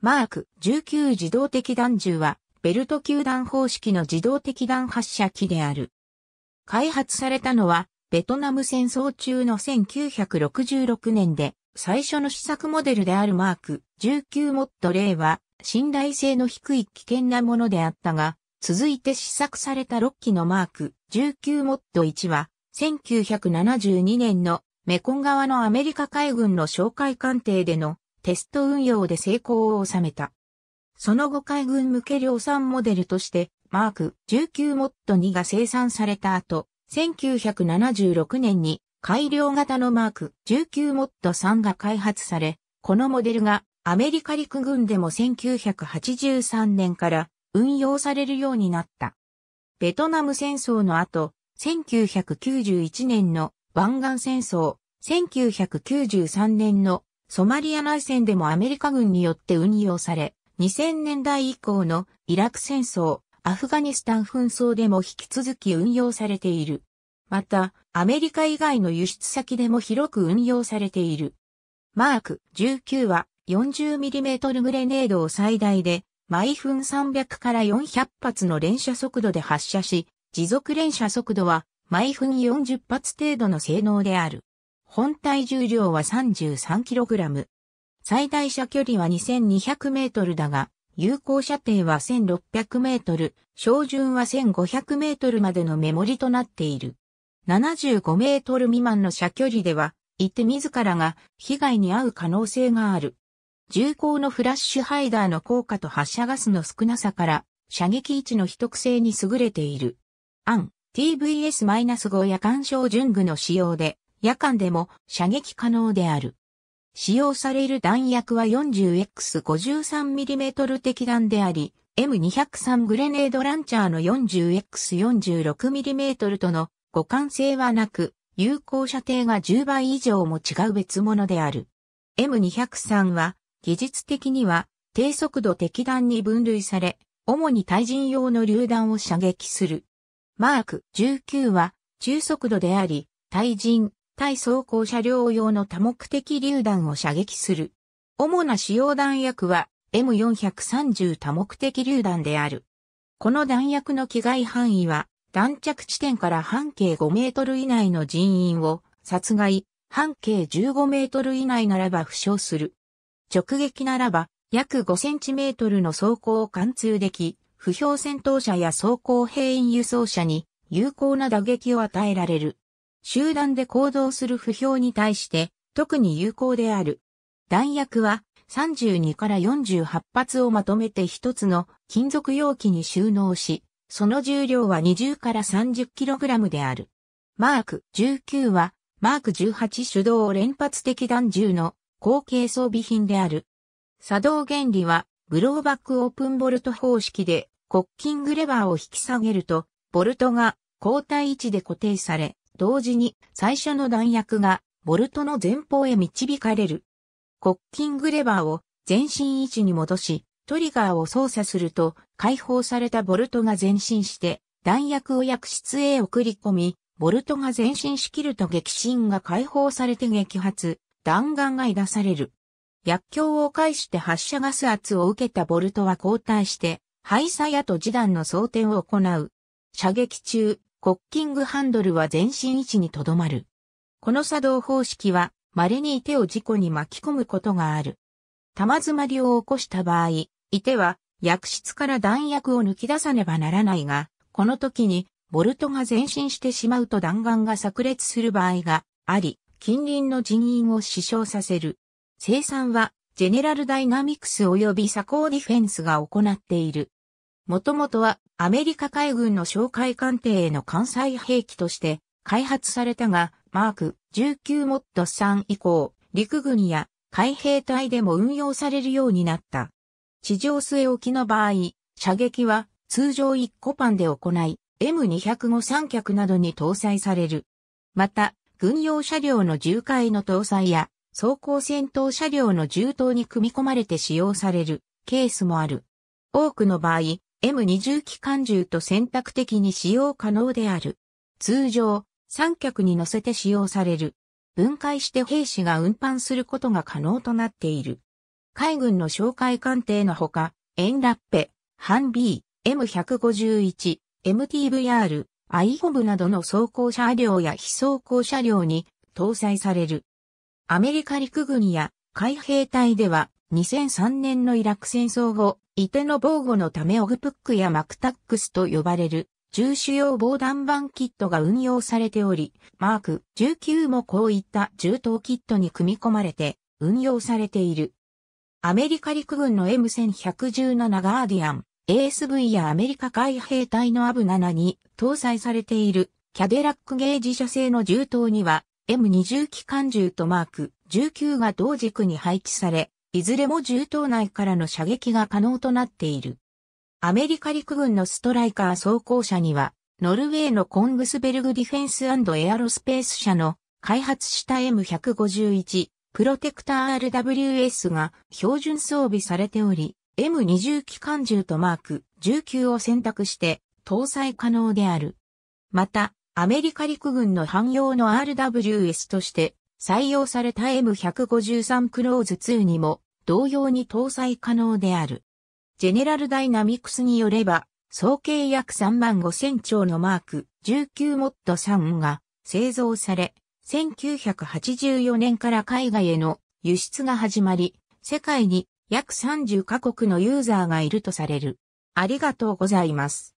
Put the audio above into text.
マーク19自動的弾銃は、ベルト球弾方式の自動的弾発射機である。開発されたのは、ベトナム戦争中の1966年で、最初の試作モデルであるマーク19モッド0は、信頼性の低い危険なものであったが、続いて試作された6機のマーク19モッド1は、1972年のメコン川のアメリカ海軍の哨戒艦艇でのテスト運用で成功を収めた。その後海軍向け量産モデルとして、マーク19モッド2が生産された後、1976年に改良型のマーク19モッド3が開発され、このモデルがアメリカ陸軍でも1983年から運用されるようになった。ベトナム戦争の後、1991年の湾岸戦争、1993年のソマリア内戦でもアメリカ軍によって運用され、2000年代以降のイラク戦争、アフガニスタン紛争でも引き続き運用されている。また、アメリカ以外の輸出先でも広く運用されている。マーク19は 40mm グレネードを最大で毎分300から400発の連射速度で発射し、持続連射速度は毎分40発程度の性能である。本体重量は 33kg。最大射距離は2200メートルだが、有効射程は1600メートル、照準は1500メートルまでのメモリとなっている。75メートル未満の射距離では、いて自らが被害に遭う可能性がある。重厚のフラッシュハイダーの効果と発射ガスの少なさから、射撃位置の秘匿性に優れている。ア TVS-5 夜間照準具の使用で、夜間でも射撃可能である。使用される弾薬は 40X53mm 敵弾であり、M203 グレネードランチャーの 40X46mm との互換性はなく、有効射程が10倍以上も違う別物である。M203 は、技術的には、低速度敵弾に分類され、主に対人用の榴弾を射撃する。マーク19は、中速度であり、対人、対装甲車両用の多目的榴弾を射撃する。主な使用弾薬は M430 多目的榴弾である。この弾薬の機外範囲は弾着地点から半径5メートル以内の人員を殺害、半径15メートル以内ならば負傷する。直撃ならば約5センチメートルの走行を貫通でき、不評戦闘車や走行兵員輸送車に有効な打撃を与えられる。集団で行動する不評に対して特に有効である。弾薬は32から48発をまとめて一つの金属容器に収納し、その重量は20から 30kg である。マーク19は、マーク18手動連発的弾銃の後継装備品である。作動原理は、ブローバックオープンボルト方式で、コッキングレバーを引き下げると、ボルトが交代位置で固定され、同時に最初の弾薬がボルトの前方へ導かれる。コッキングレバーを前進位置に戻し、トリガーを操作すると、解放されたボルトが前進して、弾薬を薬室へ送り込み、ボルトが前進しきると撃心が解放されて撃発、弾丸が出される。薬莢を介して発射ガス圧を受けたボルトは交代して、排射矢と示弾の装填を行う。射撃中、コッキングハンドルは前進位置にとどまる。この作動方式は、稀に手を事故に巻き込むことがある。玉詰まりを起こした場合、いては薬室から弾薬を抜き出さねばならないが、この時にボルトが前進してしまうと弾丸が炸裂する場合があり、近隣の人員を死傷させる。生産はジェネラルダイナミクス及びサコーディフェンスが行っている。もともとはアメリカ海軍の哨戒艦艇への艦載兵器として開発されたが、マーク19モッド3以降、陸軍や海兵隊でも運用されるようになった。地上据え置きの場合、射撃は通常1個パンで行い、M205 三脚などに搭載される。また、軍用車両の重回の搭載や、走行戦闘車両の銃刀に組み込まれて使用されるケースもある。多くの場合、M20 機関銃と選択的に使用可能である。通常、三脚に乗せて使用される。分解して兵士が運搬することが可能となっている。海軍の哨戒艦艇のほか、エンラッペ、ハン B、M151、MTVR、アイホブなどの装甲車両や非装甲車両に搭載される。アメリカ陸軍や海兵隊では2003年のイラク戦争後、イテの防護のためオグプックやマクタックスと呼ばれる重種用防弾板キットが運用されており、マーク19もこういった銃刀キットに組み込まれて運用されている。アメリカ陸軍の M1117 ガーディアン、ASV やアメリカ海兵隊のアブ7に搭載されているキャデラックゲージ社製の銃刀には M20 機関銃とマーク19が同軸に配置され、いずれも銃刀内からの射撃が可能となっている。アメリカ陸軍のストライカー装甲車には、ノルウェーのコングスベルグディフェンスエアロスペース社の開発した M151 プロテクター RWS が標準装備されており、M20 機関銃とマーク19を選択して搭載可能である。また、アメリカ陸軍の汎用の RWS として採用された M153 クローズ2にも同様に搭載可能である。ジェネラルダイナミクスによれば、総計約3万5千兆のマーク19モッド3が製造され、1984年から海外への輸出が始まり、世界に約30カ国のユーザーがいるとされる。ありがとうございます。